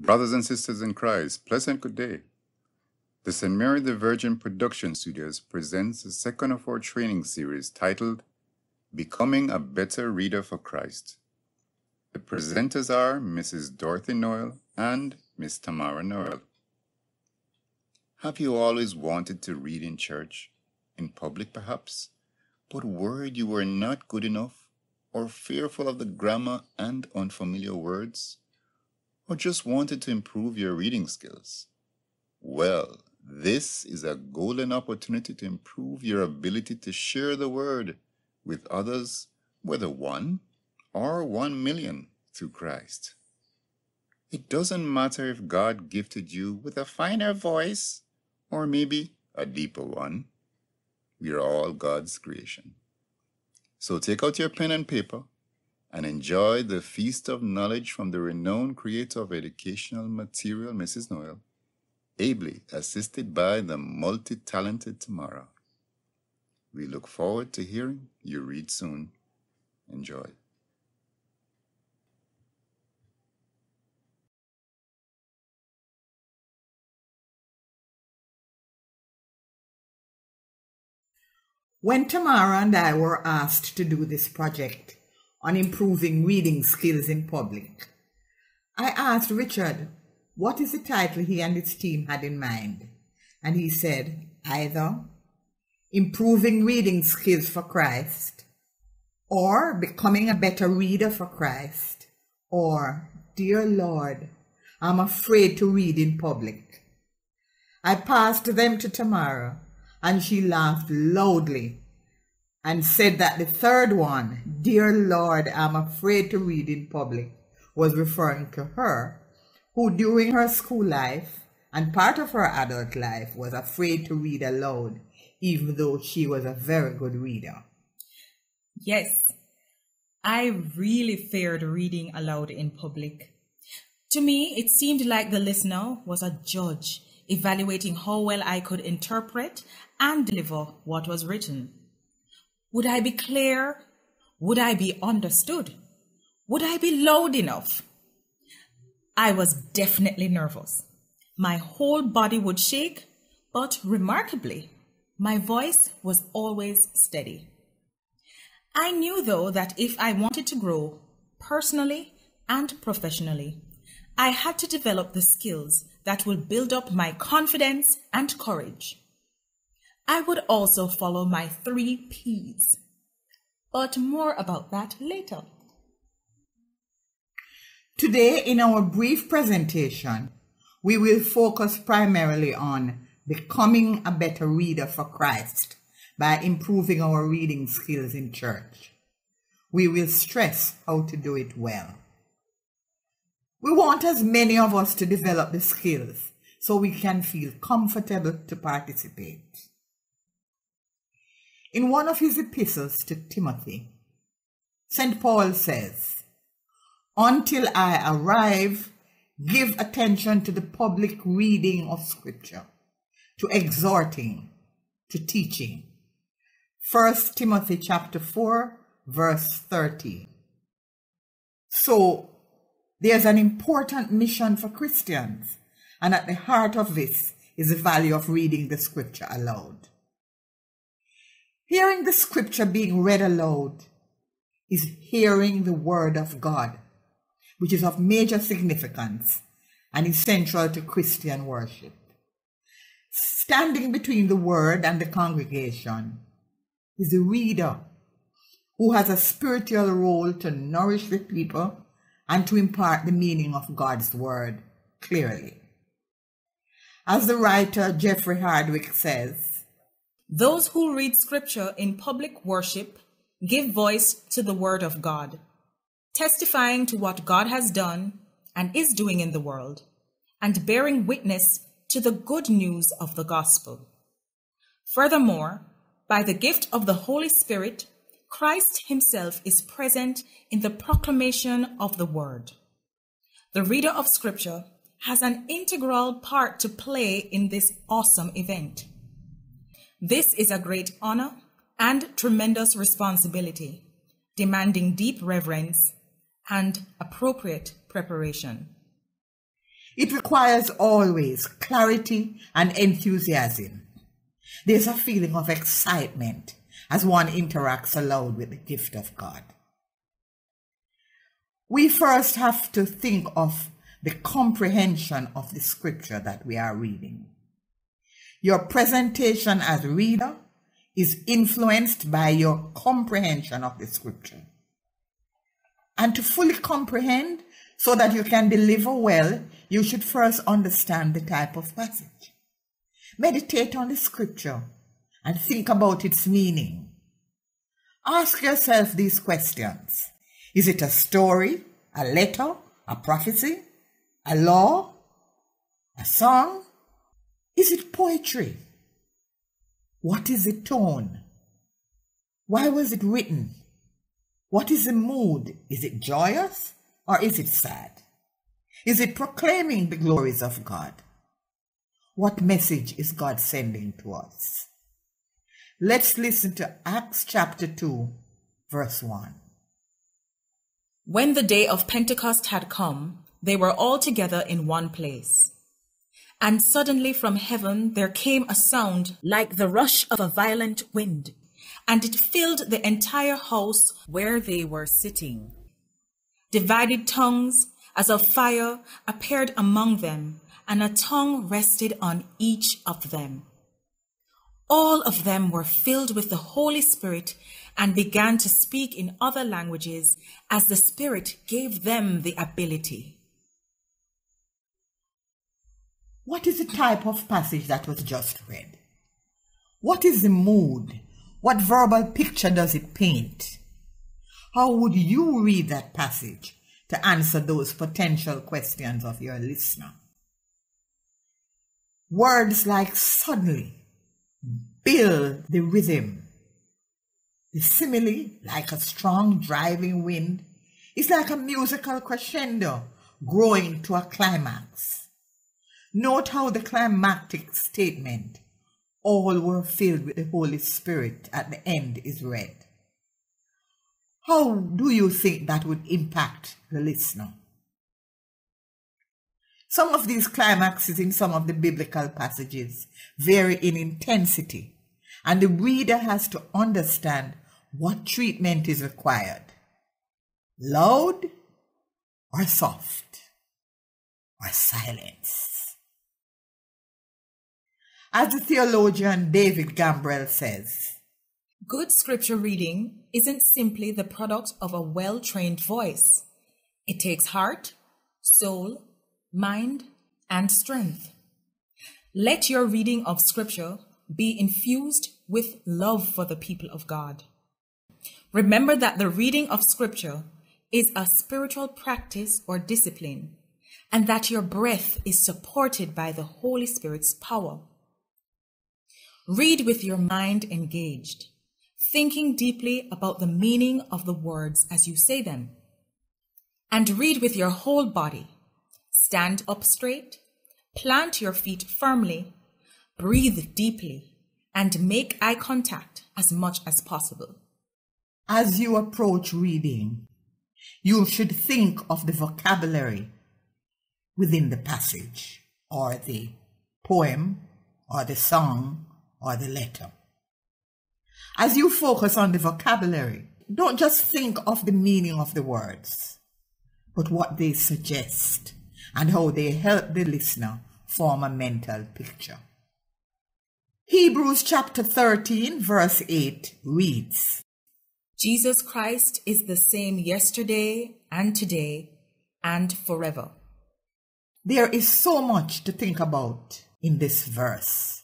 Brothers and sisters in Christ, pleasant good day. The St. Mary the Virgin Production Studios presents the second of our training series titled Becoming a Better Reader for Christ. The presenters are Mrs. Dorothy Noel and Miss Tamara Noel. Have you always wanted to read in church, in public perhaps, but worried you were not good enough, or fearful of the grammar and unfamiliar words? Or just wanted to improve your reading skills? Well, this is a golden opportunity to improve your ability to share the word with others, whether one or one million through Christ. It doesn't matter if God gifted you with a finer voice or maybe a deeper one. We are all God's creation. So take out your pen and paper and enjoy the feast of knowledge from the renowned creator of educational material, Mrs. Noel, ably assisted by the multi talented Tamara. We look forward to hearing you read soon. Enjoy. When Tamara and I were asked to do this project on improving reading skills in public, I asked Richard what is the title he and his team had in mind. And he said either improving reading skills for Christ, or becoming a better reader for Christ, or dear Lord, I'm afraid to read in public. I passed them to Tamara, and she laughed loudly and said that the third one, Dear Lord, I'm afraid to read in public, was referring to her, who during her school life and part of her adult life was afraid to read aloud, even though she was a very good reader. Yes, I really feared reading aloud in public. To me, it seemed like the listener was a judge evaluating how well I could interpret and deliver what was written. Would I be clear? Would I be understood? Would I be loud enough? I was definitely nervous. My whole body would shake, but remarkably, my voice was always steady. I knew, though, that if I wanted to grow personally and professionally, I had to develop the skills that would build up my confidence and courage. I would also follow my three P's, but more about that later. Today, in our brief presentation, we will focus primarily on becoming a better reader for Christ by improving our reading skills in church. We will stress how to do it well. We want as many of us to develop the skills so we can feel comfortable to participate. In one of his epistles to Timothy, St. Paul says, Until I arrive, give attention to the public reading of Scripture, to exhorting, to teaching. 1 Timothy chapter 4, verse 30. So, there's an important mission for Christians, and at the heart of this is the value of reading the Scripture aloud. Hearing the scripture being read aloud is hearing the word of God, which is of major significance and is central to Christian worship. Standing between the word and the congregation is the reader who has a spiritual role to nourish the people and to impart the meaning of God's word clearly. As the writer Jeffrey Hardwick says, those who read scripture in public worship give voice to the word of God, testifying to what God has done and is doing in the world, and bearing witness to the good news of the gospel. Furthermore, by the gift of the Holy Spirit, Christ himself is present in the proclamation of the word. The reader of scripture has an integral part to play in this awesome event. This is a great honor and tremendous responsibility, demanding deep reverence and appropriate preparation. It requires always clarity and enthusiasm. There's a feeling of excitement as one interacts aloud with the gift of God. We first have to think of the comprehension of the scripture that we are reading. Your presentation as reader is influenced by your comprehension of the scripture. And to fully comprehend so that you can deliver well, you should first understand the type of passage. Meditate on the scripture and think about its meaning. Ask yourself these questions. Is it a story, a letter, a prophecy, a law, a song? Is it poetry? What is the tone? Why was it written? What is the mood? Is it joyous or is it sad? Is it proclaiming the glories of God? What message is God sending to us? Let's listen to Acts chapter 2, verse 1. When the day of Pentecost had come, they were all together in one place. And suddenly from heaven there came a sound like the rush of a violent wind, and it filled the entire house where they were sitting. Divided tongues as of fire appeared among them, and a tongue rested on each of them. All of them were filled with the Holy Spirit and began to speak in other languages as the Spirit gave them the ability. What is the type of passage that was just read? What is the mood? What verbal picture does it paint? How would you read that passage to answer those potential questions of your listener? Words like suddenly build the rhythm. The simile, like a strong driving wind, is like a musical crescendo growing to a climax. Note how the climactic statement, all were filled with the Holy Spirit at the end is read. How do you think that would impact the listener? Some of these climaxes in some of the biblical passages vary in intensity, and the reader has to understand what treatment is required loud or soft or silence. As the theologian David Gambrell says, Good scripture reading isn't simply the product of a well trained voice, it takes heart, soul, mind, and strength. Let your reading of scripture be infused with love for the people of God. Remember that the reading of scripture is a spiritual practice or discipline, and that your breath is supported by the Holy Spirit's power. Read with your mind engaged, thinking deeply about the meaning of the words as you say them. And read with your whole body. Stand up straight, plant your feet firmly, breathe deeply, and make eye contact as much as possible. As you approach reading, you should think of the vocabulary within the passage or the poem or the song or the letter. As you focus on the vocabulary, don't just think of the meaning of the words, but what they suggest and how they help the listener form a mental picture. Hebrews chapter 13, verse 8 reads Jesus Christ is the same yesterday and today and forever. There is so much to think about in this verse.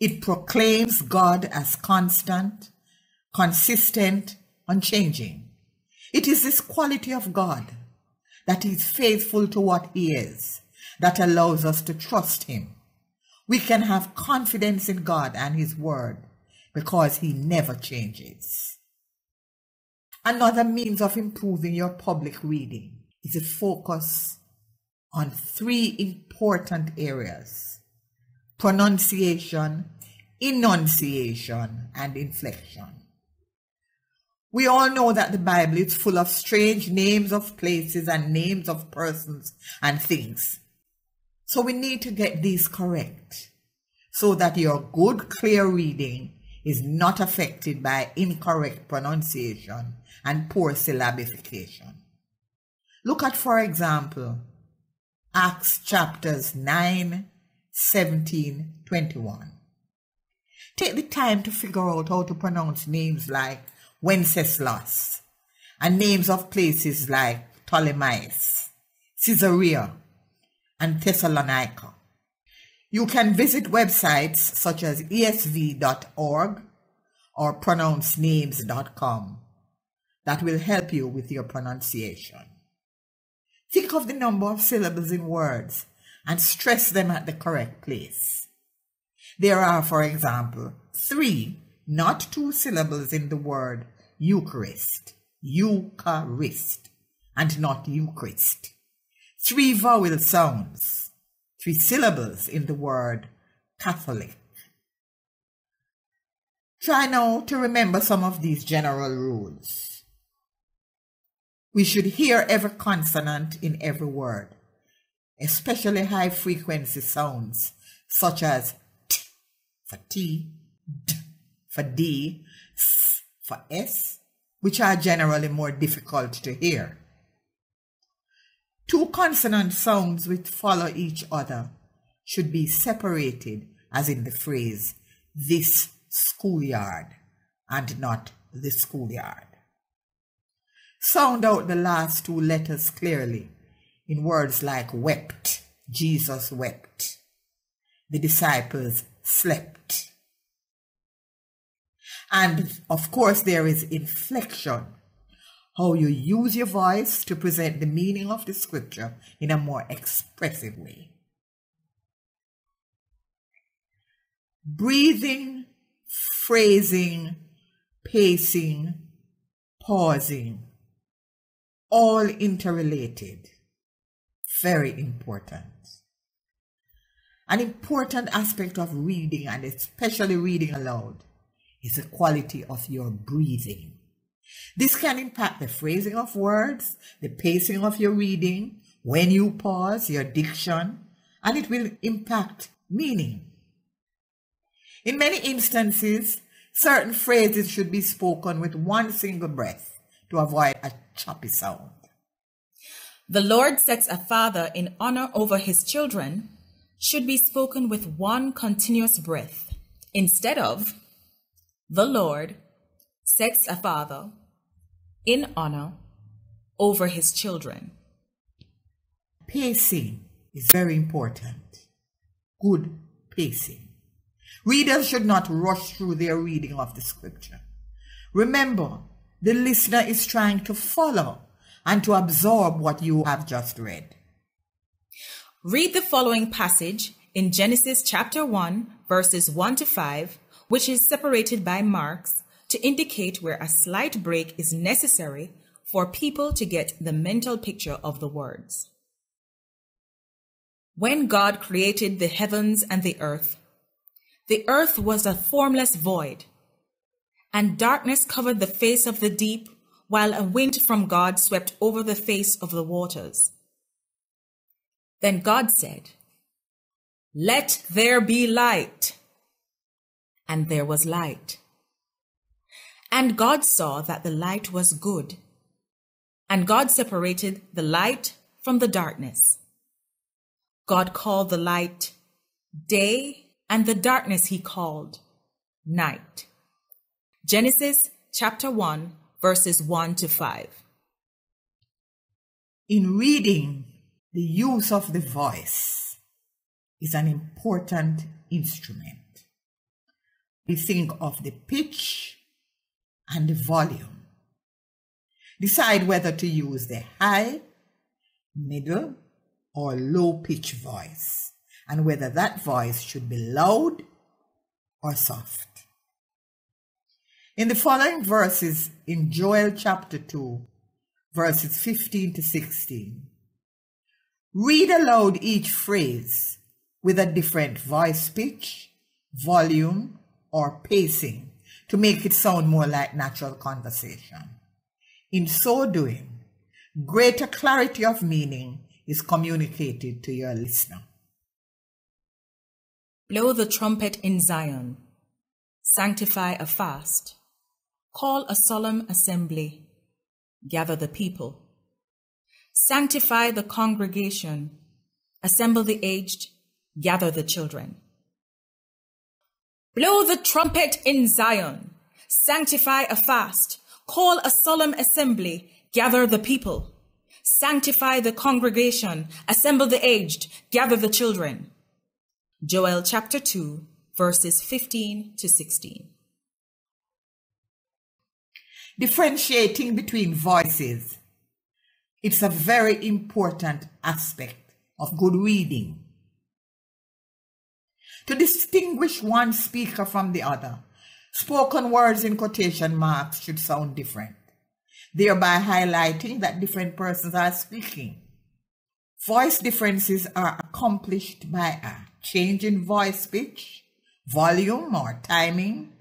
It proclaims God as constant, consistent, unchanging. It is this quality of God that is faithful to what He is that allows us to trust Him. We can have confidence in God and His Word because He never changes. Another means of improving your public reading is a focus on three important areas pronunciation, enunciation, and inflection. We all know that the Bible is full of strange names of places and names of persons and things. So we need to get these correct so that your good, clear reading is not affected by incorrect pronunciation and poor syllabification. Look at, for example, Acts chapters 9, 17, 21. Take the time to figure out how to pronounce names like Wenceslas and names of places like Ptolemais, Caesarea, and Thessalonica. You can visit websites such as esv.org or pronouncenames.com that will help you with your pronunciation. Think of the number of syllables in words and stress them at the correct place. There are, for example, three, not two syllables in the word Eucharist, Eucharist, and not Eucharist. Three vowel sounds, three syllables in the word Catholic. Try now to remember some of these general rules. We should hear every consonant in every word, especially high frequency sounds such as t for T, d for D, s for S, which are generally more difficult to hear. Two consonant sounds which follow each other should be separated, as in the phrase, this schoolyard, and not the schoolyard. Sound out the last two letters clearly in words like wept, Jesus wept, the disciples slept. And of course, there is inflection, how you use your voice to present the meaning of the scripture in a more expressive way. Breathing, phrasing, pacing, pausing all interrelated. Very important. An important aspect of reading, and especially reading aloud, is the quality of your breathing. This can impact the phrasing of words, the pacing of your reading, when you pause, your diction, and it will impact meaning. In many instances, certain phrases should be spoken with one single breath to avoid a choppy sound. The Lord sets a father in honor over his children should be spoken with one continuous breath instead of the Lord sets a father in honor over his children. Pacing is very important. Good pacing. Readers should not rush through their reading of the scripture. Remember, the listener is trying to follow and to absorb what you have just read. Read the following passage in Genesis chapter 1, verses 1 to 5, which is separated by marks to indicate where a slight break is necessary for people to get the mental picture of the words. When God created the heavens and the earth, the earth was a formless void and darkness covered the face of the deep, while a wind from God swept over the face of the waters. Then God said, Let there be light. And there was light. And God saw that the light was good. And God separated the light from the darkness. God called the light day, and the darkness he called night. Genesis chapter 1, verses 1 to 5. In reading, the use of the voice is an important instrument. We think of the pitch and the volume. Decide whether to use the high, middle, or low pitch voice, and whether that voice should be loud or soft. In the following verses in Joel chapter 2, verses 15 to 16, read aloud each phrase with a different voice pitch, volume, or pacing to make it sound more like natural conversation. In so doing, greater clarity of meaning is communicated to your listener. Blow the trumpet in Zion. Sanctify a fast. Call a solemn assembly. Gather the people. Sanctify the congregation. Assemble the aged. Gather the children. Blow the trumpet in Zion. Sanctify a fast. Call a solemn assembly. Gather the people. Sanctify the congregation. Assemble the aged. Gather the children. Joel chapter 2, verses 15 to 16. Differentiating between voices. It's a very important aspect of good reading. To distinguish one speaker from the other, spoken words in quotation marks should sound different, thereby highlighting that different persons are speaking. Voice differences are accomplished by a change in voice pitch, volume or timing,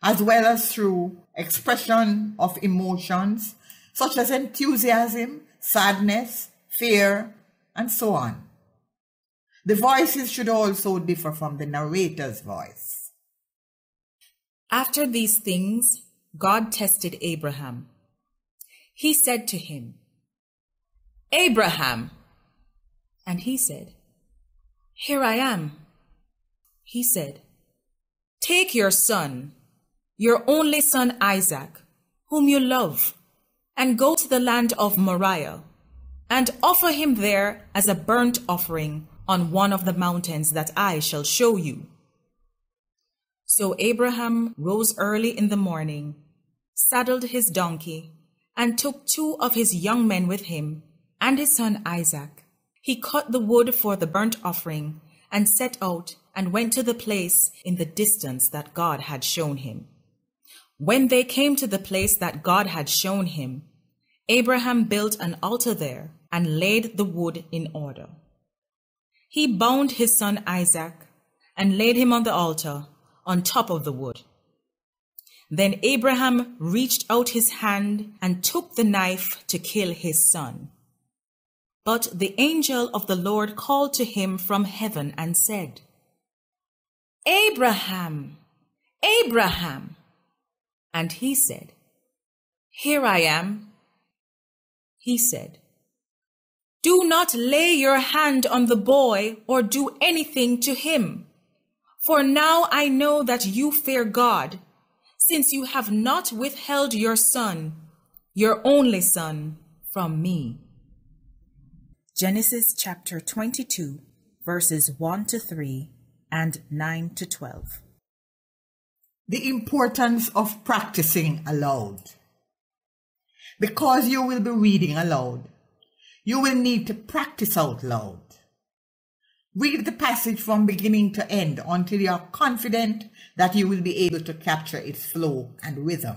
as well as through expression of emotions such as enthusiasm, sadness, fear, and so on. The voices should also differ from the narrator's voice. After these things, God tested Abraham. He said to him, Abraham. And he said, Here I am. He said, Take your son, your only son Isaac, whom you love, and go to the land of Moriah, and offer him there as a burnt offering on one of the mountains that I shall show you. So Abraham rose early in the morning, saddled his donkey, and took two of his young men with him, and his son Isaac. He cut the wood for the burnt offering, and set out and went to the place in the distance that God had shown him. When they came to the place that God had shown him, Abraham built an altar there and laid the wood in order. He bound his son Isaac and laid him on the altar on top of the wood. Then Abraham reached out his hand and took the knife to kill his son. But the angel of the Lord called to him from heaven and said, Abraham, Abraham. And he said, Here I am. He said, Do not lay your hand on the boy or do anything to him. For now I know that you fear God, since you have not withheld your son, your only son, from me. Genesis chapter 22, verses 1 to 3 and 9 to 12. The importance of practicing aloud. Because you will be reading aloud, you will need to practice out loud. Read the passage from beginning to end until you are confident that you will be able to capture its flow and rhythm.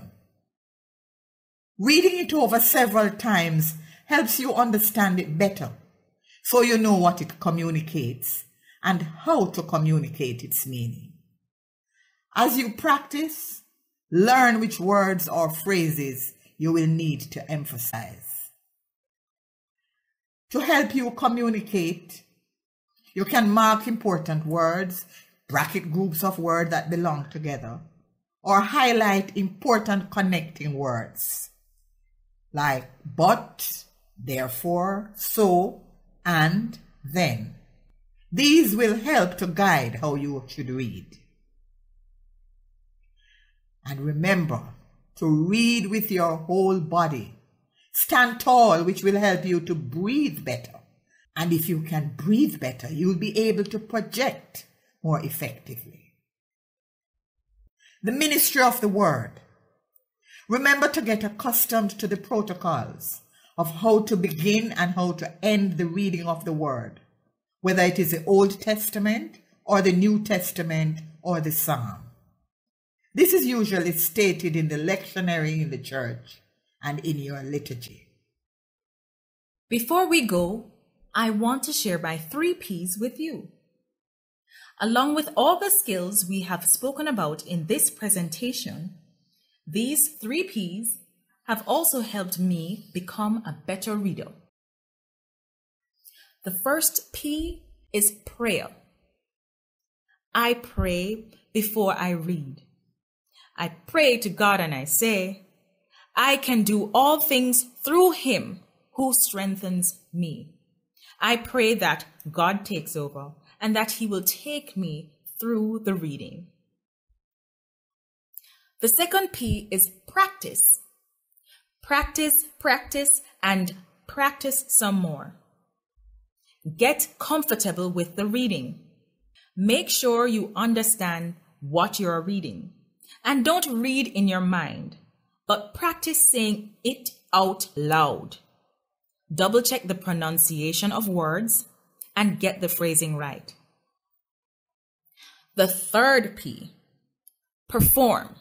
Reading it over several times helps you understand it better so you know what it communicates and how to communicate its meaning. As you practice, learn which words or phrases you will need to emphasize. To help you communicate, you can mark important words, bracket groups of words that belong together, or highlight important connecting words like but, therefore, so, and then. These will help to guide how you should read. And remember to read with your whole body. Stand tall, which will help you to breathe better. And if you can breathe better, you'll be able to project more effectively. The ministry of the word. Remember to get accustomed to the protocols of how to begin and how to end the reading of the word whether it is the Old Testament or the New Testament or the Psalm. This is usually stated in the lectionary in the church and in your liturgy. Before we go, I want to share my three P's with you. Along with all the skills we have spoken about in this presentation, these three P's have also helped me become a better reader. The first P is prayer. I pray before I read. I pray to God and I say, I can do all things through him who strengthens me. I pray that God takes over and that he will take me through the reading. The second P is practice. Practice, practice, and practice some more. Get comfortable with the reading. Make sure you understand what you're reading. And don't read in your mind, but practice saying it out loud. Double check the pronunciation of words and get the phrasing right. The third P, perform.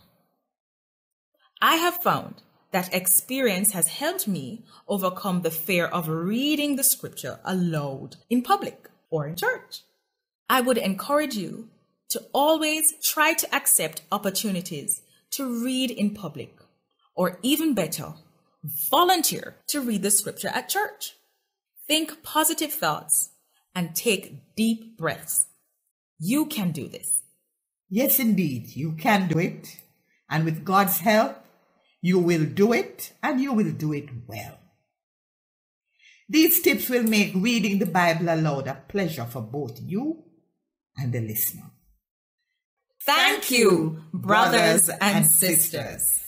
I have found that experience has helped me overcome the fear of reading the scripture aloud in public or in church. I would encourage you to always try to accept opportunities to read in public, or even better, volunteer to read the scripture at church. Think positive thoughts and take deep breaths. You can do this. Yes, indeed, you can do it. And with God's help, you will do it and you will do it well. These tips will make reading the Bible aloud a pleasure for both you and the listener. Thank you, brothers and sisters.